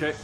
Okay.